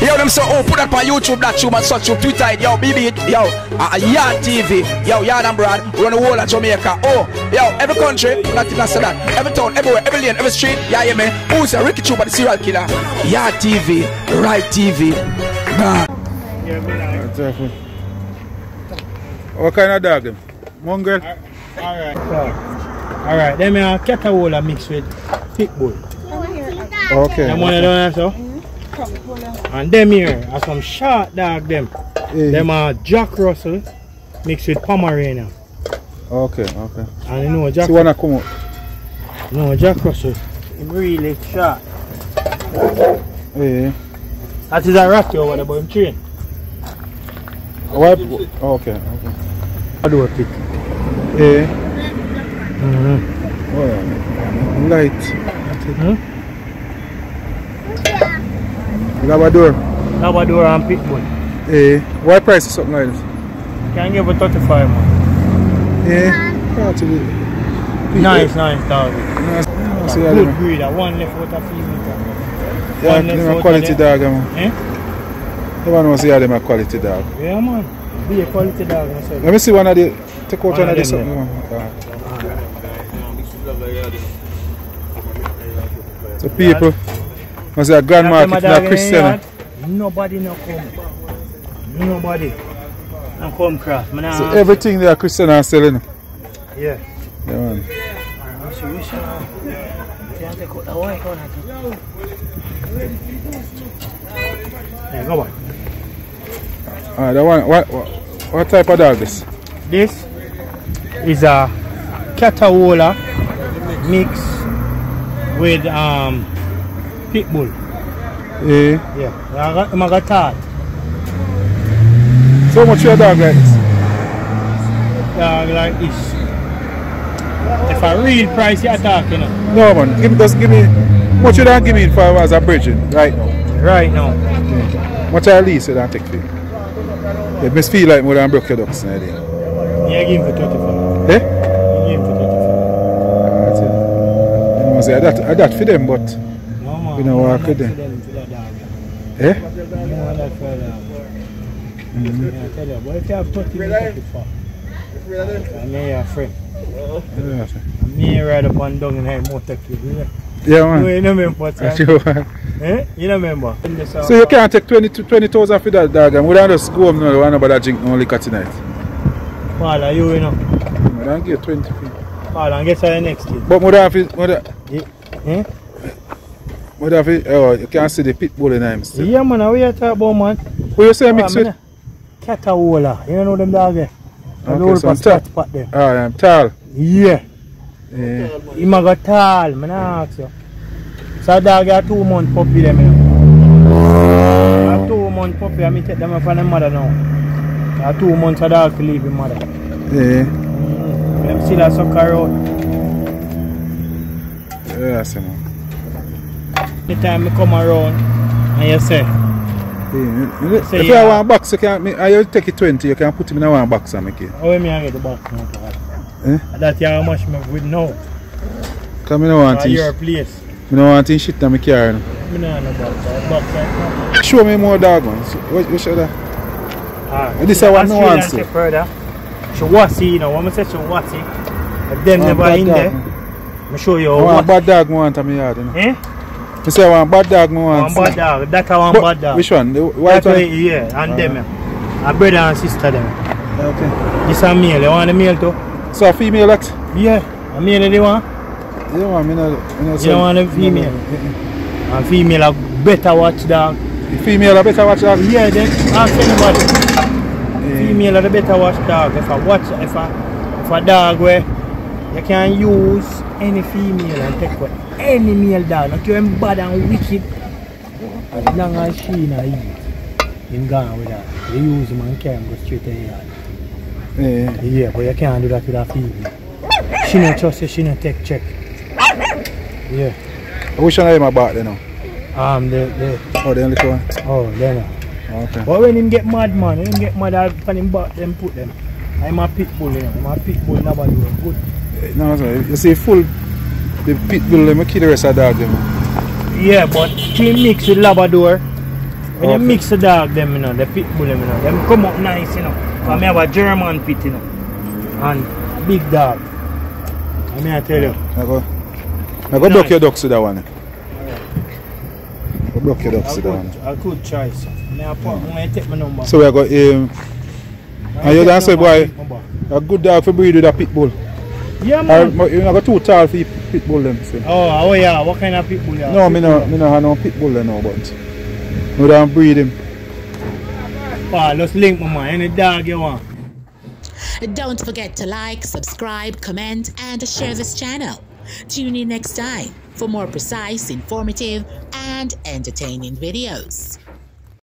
Yo, them say, oh, put that on YouTube, that tube, and such, Twitter, yo, BB, yo, uh, Yard TV, yo, Yard and Brad, run the whole of Jamaica. Oh, yo, every country, not even say that. Every town, everywhere, every lane, every street, yeah, yeah, man. Who's a Ricky Chuba, the serial killer? Yard TV, Right TV. Nah. Exactly. What kind of dog them? Mongrel? Alright. Alright, them are Catawola mixed with Pitbull. Okay. Them one of them so. And them here are some short dog them. Eh, Them are Jack Russell mixed with Pomeranian. Okay, okay. And you know Jack So wanna come out? no Jack Russell. Him really short. Eh. That is a Rocky over there, but him train. What? Okay, okay. I do a pick. Eh. Mm-hmm. Oh, light. Hmm? Labrador. Labrador and Pitbull. Eh. What price is something like this? Can give a 35 man. Eh. Part of it. Nice, nice dog. Nice. Good man. breeder. One left out of female. Yeah, One left them out a quality dog, man. Eh? The one who see how them a quality dog. Yeah man. Be a quality dog myself. Let me see one of the, take out One one of of the something, man. So people, say a grand That market, dog Christiana. Nobody no come. Nobody. No come cross. Man, So everything they are Christiana are selling. yeah. Yeah, man. Wish you, wish you. Can't take out the white one. Yeah, go on. That one, what, what, what type of dog is? This is a Catawola mix with um Pitbull. Eh. Yeah, I got, I got tart. So much your dog like this? Dog like this. If a real price you're talking, you know, No man, give me, just give me, much you don't give me for as a virgin, right now. right now. Much I lease you don't take for you. It must feel like more than broke your ducks now. Yeah, give him for 35. Eh? Give him for 35. That's it. You know, say, I that, I that for them, but, You know no could them, for that dog. eh? No one like for that. Yeah, I tell you, but if you have 30, you take it for. And me your friend. And me ride up and down in here, more take you. You know, yeah you man. know remember, That's sir? you. Eh? You know remember? So you can't take 20 to 20,000 for that dog and we don't just go home now, we don't about that drink no liquor tonight. Paul, are you, you know? We don't get 20 for Paul, and guess what the next kid? But we don't have to, Eh? Don't have to, oh, you can't see the pit bull in him still. Yeah, man, what you talk about, man? Who you say mix with? Catawola. You know them dog there? The Okay, old so I'm tall. pot. Oh, I'm tall. Yeah. Yeah. Him a got tall, man, I ask you. So dog a two month puppy them, you know. Two month puppy, I me take them from the mother now. A two months a dog to leave his mother. Yeah. Mm. Them still a sucker out. Yeah, I see man. The time me come around, and you say, Yeah. So if you you have one box, you can, I you take it 20, you can put him in one box and make it. how me I get the box now? Eh? That you how much me with now. Because I don't want to, your place. I don't want to shit on my car. no. Me nah no box. Show me more dog. So, What, what should I? Ah, this she I want no answer. further. She was see, you know, when I say she was see, them I want never in there. man. I show you I what. bad dog I want in my yard. You know. Eh? I say want bad dog want. One bad dog. That one But bad dog. Which one? The white That one? yeah, and Ah. them. A brother and sister them. Okay. This a male. You want the male too? So a female that? Yeah. A male they want? Yeah man, me not, You don't want a female? And female a better watch dog. The female a better watch dog? Yeah, then ask anybody. Eh, Female are the better watch dog. If I watch, if I, if a dog where you can use any female and take away any male dog, not you him bad and wicked. As long as she not eat, him gone with that. You use him and carry him go straight to the yard. eh. Yeah, but you can't do that with a female. She not trust you, she not take check. Yeah. Which one are you about then? Um, the, the, Oh, the only one. oh, then. Okay. But when him get mad, man, when him get mad, I put him back, them put them. I'm a pit bull, you know. I'm a pit bull, nobody was good. Eh, No, sorry. You see full, the pit bull, me kill the rest of the dog them. Yeah, but clean mix with Labrador When you mix the dog them, you know, the pit bull them, you know, them come up nice, you know. Cause me have a German pit, you know. And big dog. I mean I tell you. I go, I go block your ducks with that one. Go block your ducks with that one. a good choice. Me I put, me I take my number. So we are going um, and you done say, boy, a good dog for breed with a pit bull. Yeah man. but you not got too tall for pit bull them. So. Oh, oh yeah, what kind of pit bull you have? No, me Pit no, me no have no pit bull now, but we don't breed him. Ah, just link my man, any dog you want. Don't forget to like, subscribe, comment, and share this channel. Tune in next time for more precise, informative, and entertaining videos.